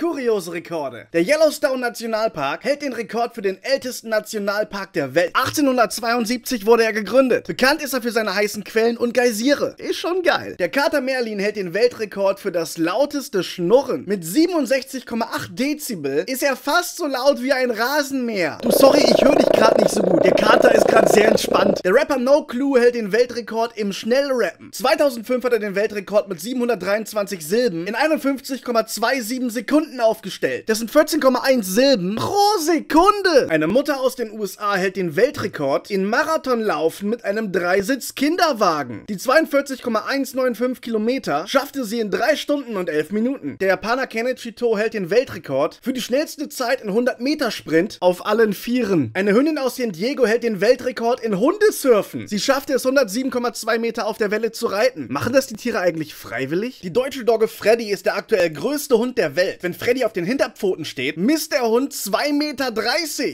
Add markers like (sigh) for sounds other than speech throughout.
Kuriose Rekorde. Der Yellowstone Nationalpark hält den Rekord für den ältesten Nationalpark der Welt. 1872 wurde er gegründet. Bekannt ist er für seine heißen Quellen und Geysire. Ist schon geil. Der Kater Merlin hält den Weltrekord für das lauteste Schnurren. Mit 67,8 Dezibel ist er fast so laut wie ein Rasenmäher. Du, sorry, ich höre dich gerade nicht so gut. Der Kater ist gerade sehr entspannt. Der Rapper No Clue hält den Weltrekord im Schnellrappen. 2005 hat er den Weltrekord mit 723 Silben in 51,27 Sekunden aufgestellt. Das sind 14,1 Silben pro Sekunde. Eine Mutter aus den USA hält den Weltrekord in Marathonlaufen mit einem Dreisitz-Kinderwagen. Die 42,195 Kilometer schaffte sie in 3 Stunden und 11 Minuten. Der Japaner Kenichi hält den Weltrekord für die schnellste Zeit in 100 Meter Sprint auf allen Vieren. Eine Hündin aus San Diego hält den Weltrekord in Hundesurfen. Sie schaffte es 107,2 Meter auf der Welle zu reiten. Machen das die Tiere eigentlich freiwillig? Die deutsche Dogge Freddy ist der aktuell größte Hund der Welt. Wenn Freddy auf den Hinterpfoten steht, misst der Hund 2,30 Meter.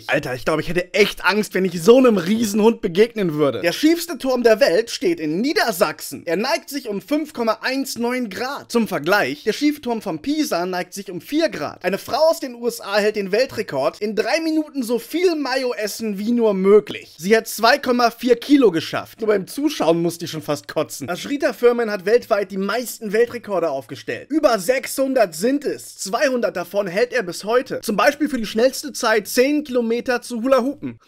Alter, ich glaube, ich hätte echt Angst, wenn ich so einem Riesenhund begegnen würde. Der schiefste Turm der Welt steht in Niedersachsen. Er neigt sich um 5,19 Grad. Zum Vergleich, der Schiefturm von Pisa neigt sich um 4 Grad. Eine Frau aus den USA hält den Weltrekord in drei Minuten so viel Mayo essen wie nur möglich. Sie hat 2,4 Kilo geschafft. Nur beim Zuschauen musste ich schon fast kotzen. Ashrita Furman hat weltweit die meisten Weltrekorde aufgestellt. Über 600 sind es. 200 davon hält er bis heute. Zum Beispiel für die schnellste Zeit 10 Kilometer zu Hula Hupen.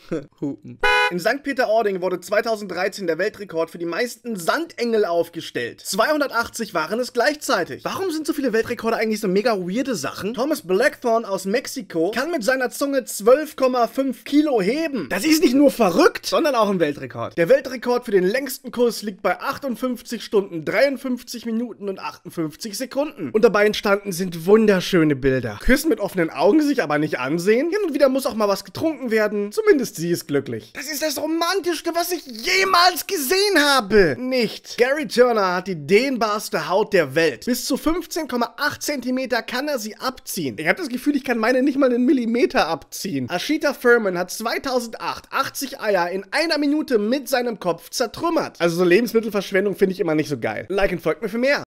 Hupen. (laughs) In St. Peter-Ording wurde 2013 der Weltrekord für die meisten Sandengel aufgestellt. 280 waren es gleichzeitig. Warum sind so viele Weltrekorde eigentlich so mega weirde Sachen? Thomas Blackthorn aus Mexiko kann mit seiner Zunge 12,5 Kilo heben. Das ist nicht nur verrückt, sondern auch ein Weltrekord. Der Weltrekord für den längsten Kuss liegt bei 58 Stunden, 53 Minuten und 58 Sekunden. Und dabei entstanden sind wunderschöne Bilder. Küssen mit offenen Augen, sich aber nicht ansehen. Hin und wieder muss auch mal was getrunken werden. Zumindest sie ist glücklich. Das ist das Romantischste, was ich jemals gesehen habe. Nicht. Gary Turner hat die dehnbarste Haut der Welt. Bis zu 15,8 cm kann er sie abziehen. Ich habe das Gefühl, ich kann meine nicht mal einen Millimeter abziehen. Ashita Furman hat 2008 80 Eier in einer Minute mit seinem Kopf zertrümmert. Also so Lebensmittelverschwendung finde ich immer nicht so geil. Like und folgt mir für mehr.